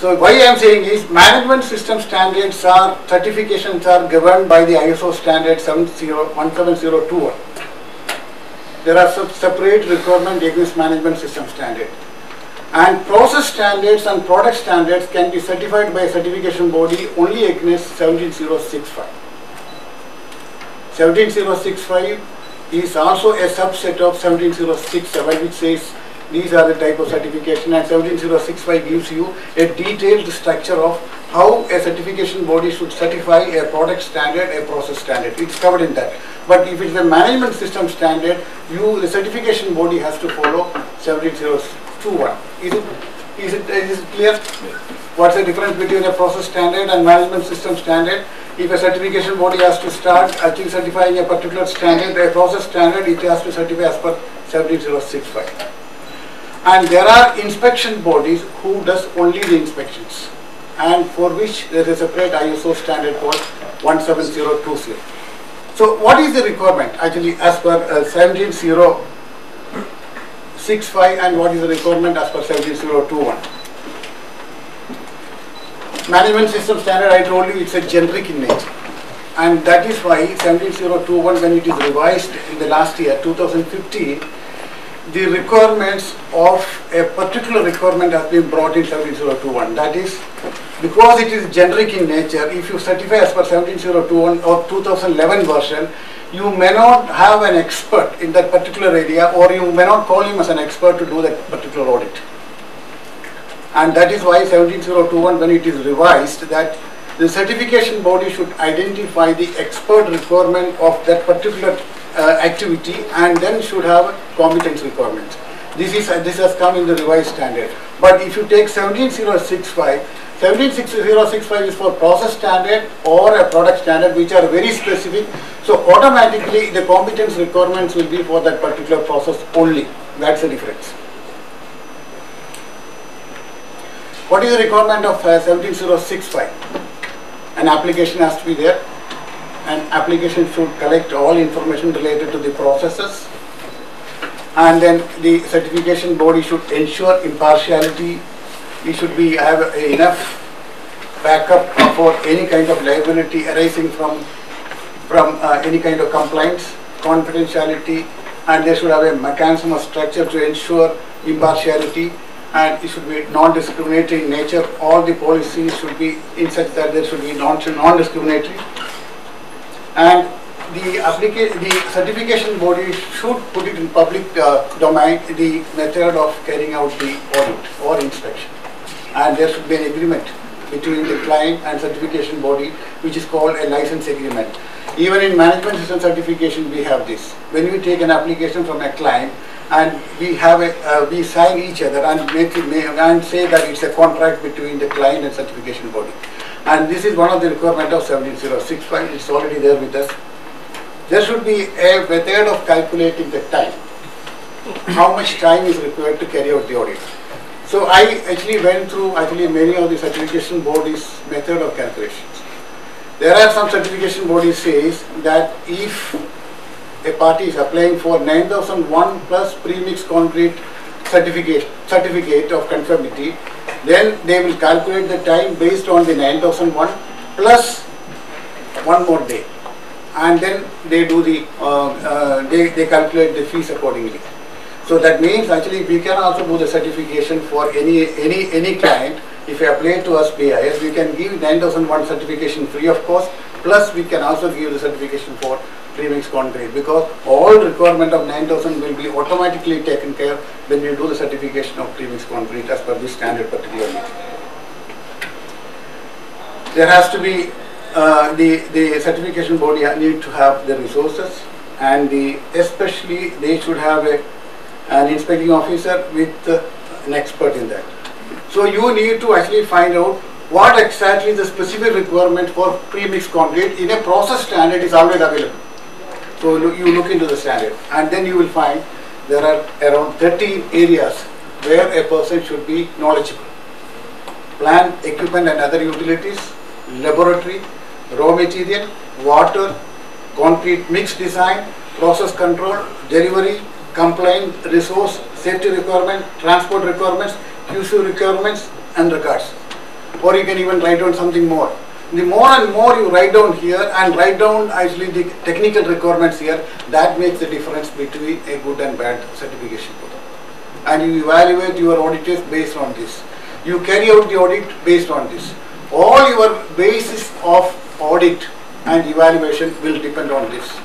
So why I am saying is management system standards are certifications are governed by the ISO standard 70 17021. There are some separate requirement against management system standard. And process standards and product standards can be certified by a certification body only against 17065. 17065 is also a subset of 17067 which says these are the type of certification and 17065 gives you a detailed structure of how a certification body should certify a product standard, a process standard. It's covered in that. But if it's a management system standard, you, the certification body has to follow 17021. Is it, is it, is it clear? What's the difference between a process standard and management system standard? If a certification body has to start actually certifying a particular standard, a process standard, it has to certify as per 17065. And there are inspection bodies who does only the inspections and for which there is a separate ISO standard called 17020. So what is the requirement actually as per uh, 17065 and what is the requirement as per 17021? Management system standard I told you it's a generic in nature and that is why 17021 when it is revised in the last year 2015 the requirements of a particular requirement has been brought in 17021. That is, because it is generic in nature, if you certify as per 17021 or 2011 version, you may not have an expert in that particular area or you may not call him as an expert to do that particular audit. And that is why 17021 when it is revised that the certification body should identify the expert requirement of that particular activity and then should have competence requirements. This is uh, this has come in the revised standard. But if you take 17065, 17065 is for process standard or a product standard which are very specific. So automatically the competence requirements will be for that particular process only. That's the difference. What is the requirement of uh, 17065? An application has to be there an application should collect all information related to the processes and then the certification body should ensure impartiality. It should be have enough backup for any kind of liability arising from from uh, any kind of compliance, confidentiality, and they should have a mechanism or structure to ensure impartiality and it should be non-discriminatory in nature. All the policies should be in such that there should be non-discriminatory and the application, the certification body should put it in public uh, domain the method of carrying out the audit or inspection. And there should be an agreement between the client and certification body which is called a license agreement. Even in management system certification we have this. When we take an application from a client and we have a, uh, we sign each other and make it, and say that it's a contract between the client and certification body. And this is one of the requirement of 17065, it's already there with us. There should be a method of calculating the time. How much time is required to carry out the audit. So I actually went through actually many of the certification bodies method of calculations. There are some certification bodies says that if a party is applying for 9001 plus pre-mixed concrete certificate, certificate of conformity, then they will calculate the time based on the 9001 plus one more day. And then they do the, uh, uh, they, they calculate the fees accordingly. So that means actually we can also do the certification for any, any, any client. If you apply to us BIS, we can give 9001 certification free of cost, plus we can also give the certification for premix concrete because all requirement of 9000 will be automatically taken care when you do the certification of premix concrete as per this standard particularly. There has to be uh, the, the certification body need to have the resources and the, especially they should have a, an inspecting officer with uh, an expert in that. So you need to actually find out what exactly the specific requirement for pre-mixed concrete in a process standard is always available. So you look into the standard and then you will find there are around 13 areas where a person should be knowledgeable. Plant, equipment and other utilities, laboratory, raw material, water, concrete mix design, process control, delivery, compliance, resource, safety requirement, transport requirements, QC requirements and records. or you can even write down something more. The more and more you write down here and write down actually the technical requirements here, that makes the difference between a good and bad certification. And you evaluate your auditors based on this. You carry out the audit based on this. All your basis of audit and evaluation will depend on this.